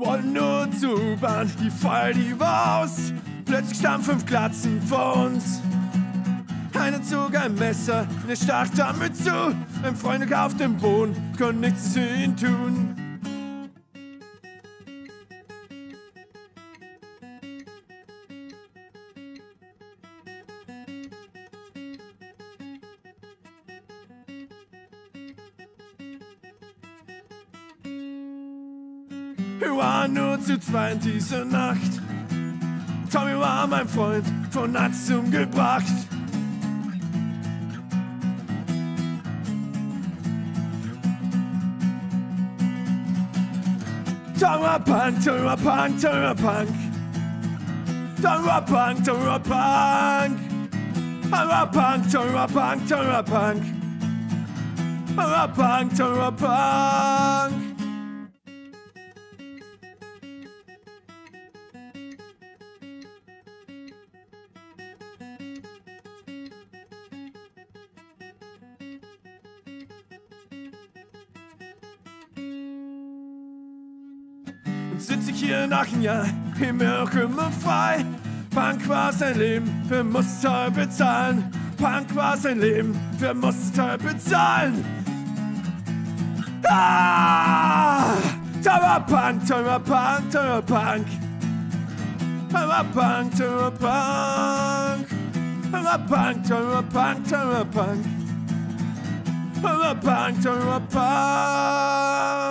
Wollen nur zu Bahn, die Feuer, die war aus. Plötzlich standen fünf Glatzen vor uns. Einer zog ein Messer, der stach damit zu. Ein Freund auf dem Boden, konnte nichts zu ihm tun. Wir waren nur zu zweit diese Nacht. Tommy war mein Freund, von Natz umgebracht. Tommy war Punk, Tommy war Punk, Tommy war Punk. Tommy war Punk, Tommy war Punk. Tommy war Punk, Tommy war Punk, Tommy war Punk. Tommy war Punk, Tommy war Punk. Sitze ich hier nach einem Jahr immer noch frei. Punk war sein Leben, wir mussten teuer bezahlen. Punk war sein Leben, wir mussten teuer bezahlen. Ah! Teuer Punk, teuer Punk, teuer Punk. Teuer Punk, teuer Punk. Teuer Punk, teuer Punk, teuer Punk. Teuer Punk, teuer Punk.